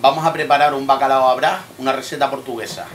vamos a preparar un bacalao a brás, una receta portuguesa.